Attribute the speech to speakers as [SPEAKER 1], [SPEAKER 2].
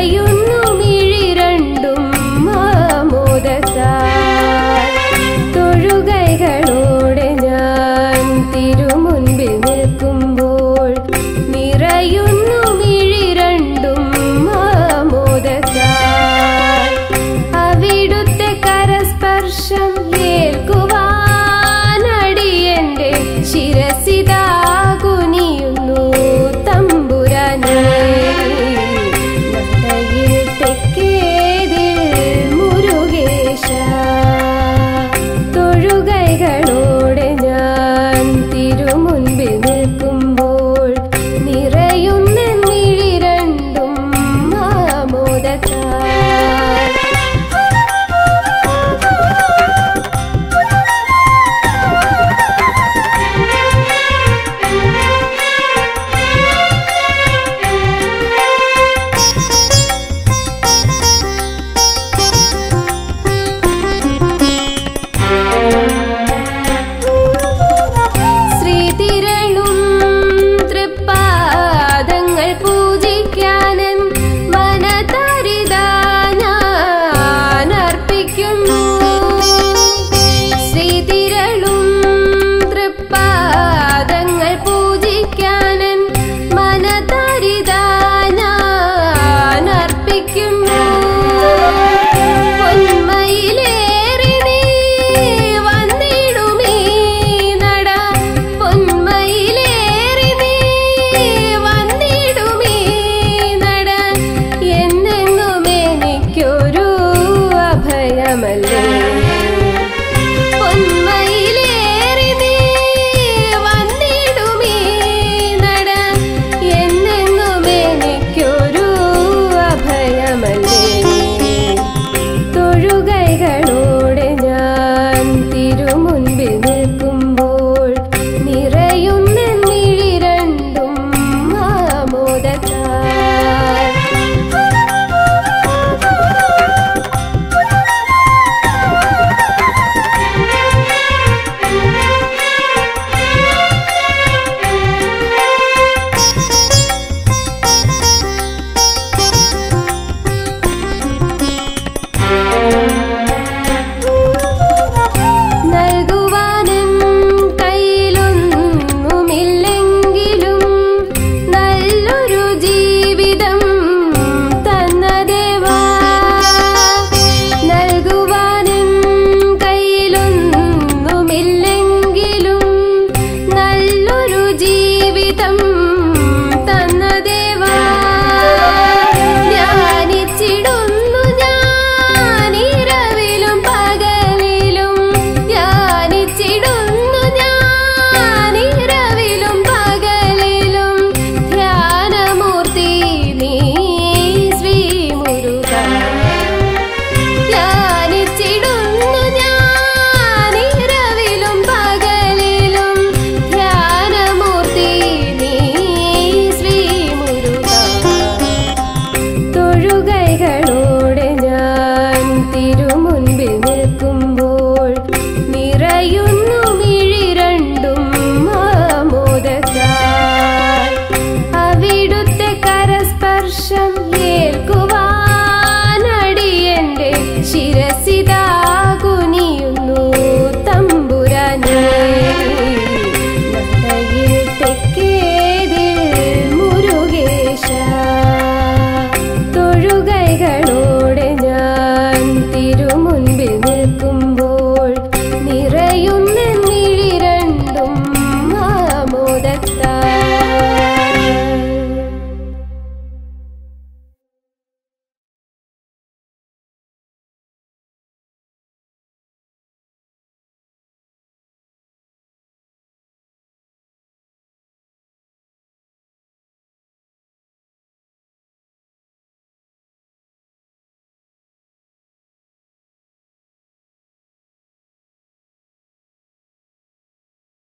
[SPEAKER 1] you